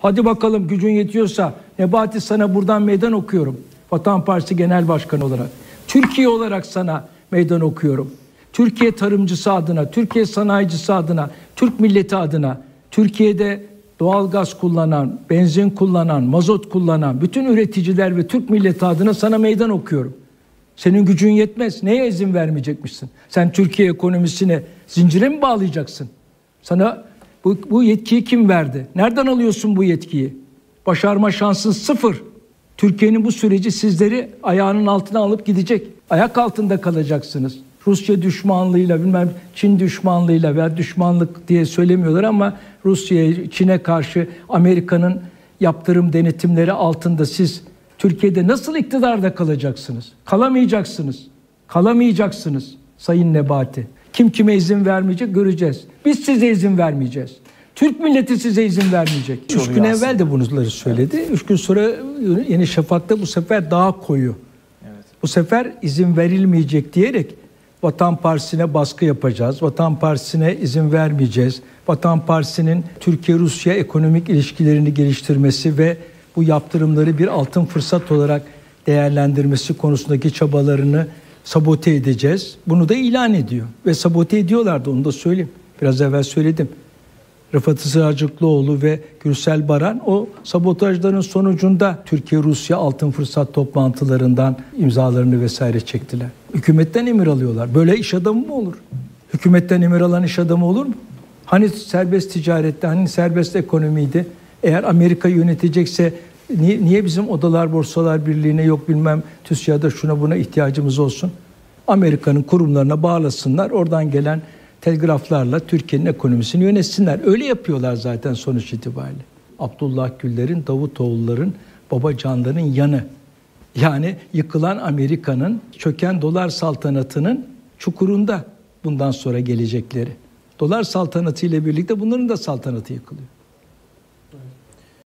Hadi bakalım gücün yetiyorsa Nebati sana buradan meydan okuyorum. Vatan Partisi Genel Başkanı olarak. Türkiye olarak sana meydan okuyorum. Türkiye tarımcısı adına, Türkiye sanayicisi adına, Türk milleti adına, Türkiye'de doğal gaz kullanan, benzin kullanan, mazot kullanan bütün üreticiler ve Türk milleti adına sana meydan okuyorum. Senin gücün yetmez. Neye izin vermeyecekmişsin? Sen Türkiye ekonomisine zincire mi bağlayacaksın? Sana bu, bu yetkiyi kim verdi? Nereden alıyorsun bu yetkiyi? Başarma şansın sıfır. Türkiye'nin bu süreci sizleri ayağının altına alıp gidecek. Ayak altında kalacaksınız. Rusya düşmanlığıyla bilmem Çin düşmanlığıyla veya düşmanlık diye söylemiyorlar ama Rusya'ya, Çin'e karşı Amerika'nın yaptırım denetimleri altında siz Türkiye'de nasıl iktidarda kalacaksınız? Kalamayacaksınız. Kalamayacaksınız Sayın Nebati. Kim kime izin vermeyecek göreceğiz. Biz size izin vermeyeceğiz. Türk milleti size izin vermeyecek. Üç gün evvel de bunları söyledi. Evet. Üç gün sonra Yeni Şafak'ta bu sefer daha koyu. Evet. Bu sefer izin verilmeyecek diyerek Vatan Partisi'ne baskı yapacağız. Vatan Partisi'ne izin vermeyeceğiz. Vatan Partisi'nin Türkiye-Rusya ekonomik ilişkilerini geliştirmesi ve bu yaptırımları bir altın fırsat olarak değerlendirmesi konusundaki çabalarını sabote edeceğiz. Bunu da ilan ediyor ve sabote ediyorlardı onu da söyleyeyim. Biraz evvel söyledim. Rıfat Sığacıklıoğlu ve Gürsel Baran o sabotajların sonucunda Türkiye-Rusya altın fırsat toplantılarından imzalarını vesaire çektiler. Hükümetten emir alıyorlar. Böyle iş adamı mı olur? Hükümetten emir alan iş adamı olur mu? Hani serbest ticarette, hani serbest ekonomiydi? Eğer Amerika yönetecekse niye, niye bizim odalar borsalar birliğine yok bilmem TÜSİAD'a şuna buna ihtiyacımız olsun? Amerika'nın kurumlarına bağlasınlar. Oradan gelen telgraflarla Türkiye'nin ekonomisini yönetsinler. Öyle yapıyorlar zaten sonuç itibariyle. Abdullah Güller'in, Davutoğulların, Babacanların yanı. Yani yıkılan Amerika'nın, çöken dolar saltanatının çukurunda bundan sonra gelecekleri. Dolar saltanatı ile birlikte bunların da saltanatı yıkılıyor.